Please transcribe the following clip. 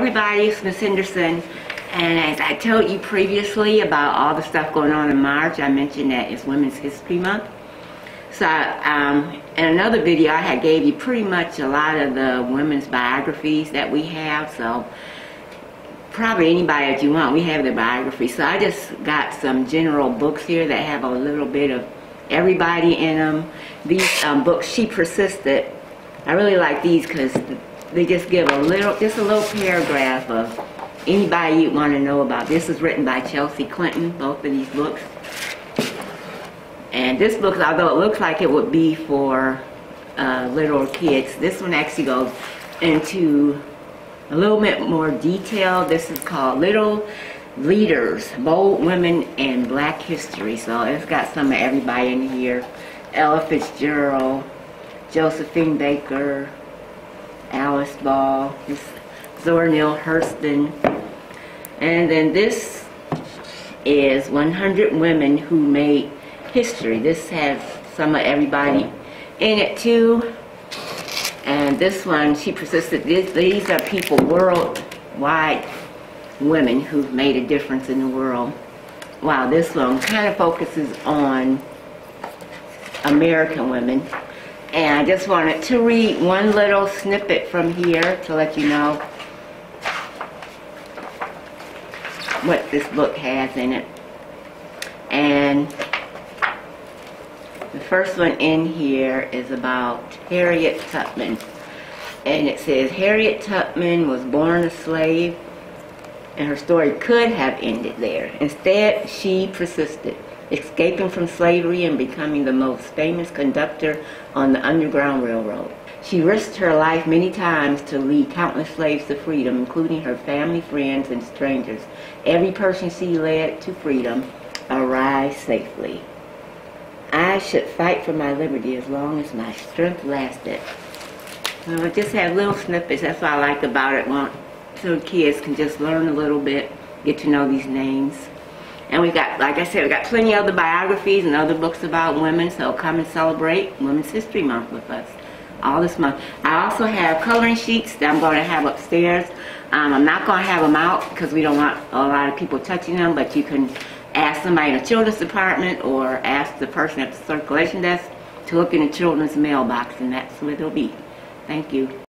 everybody, it's Miss Henderson. And as I told you previously about all the stuff going on in March, I mentioned that it's Women's History Month. So um, in another video, I had gave you pretty much a lot of the women's biographies that we have. So probably anybody that you want, we have their biography. So I just got some general books here that have a little bit of everybody in them. These um, books, She Persisted. I really like these because they just give a little, just a little paragraph of anybody you want to know about. This is written by Chelsea Clinton, both of these books. And this book, although it looks like it would be for uh, little kids, this one actually goes into a little bit more detail. This is called Little Leaders, Bold Women in Black History. So it's got some of everybody in here. Ella Fitzgerald, Josephine Baker, Alice Ball, Zora Neale Hurston. And then this is 100 Women Who Made History. This has some of everybody in it too. And this one, she persisted, these are people worldwide, women who've made a difference in the world. Wow, this one kind of focuses on American women. And I just wanted to read one little snippet from here to let you know what this book has in it. And the first one in here is about Harriet Tubman. And it says, Harriet Tubman was born a slave, and her story could have ended there. Instead, she persisted escaping from slavery and becoming the most famous conductor on the Underground Railroad. She risked her life many times to lead countless slaves to freedom, including her family, friends, and strangers. Every person she led to freedom arrived safely. I should fight for my liberty as long as my strength lasted. Well, I just have little snippets. That's what I like about it. so kids can just learn a little bit, get to know these names. And we've got, like I said, we've got plenty of other biographies and other books about women, so come and celebrate Women's History Month with us all this month. I also have coloring sheets that I'm going to have upstairs. Um, I'm not going to have them out because we don't want a lot of people touching them, but you can ask somebody in the children's department or ask the person at the circulation desk to look in the children's mailbox, and that's where they'll be. Thank you.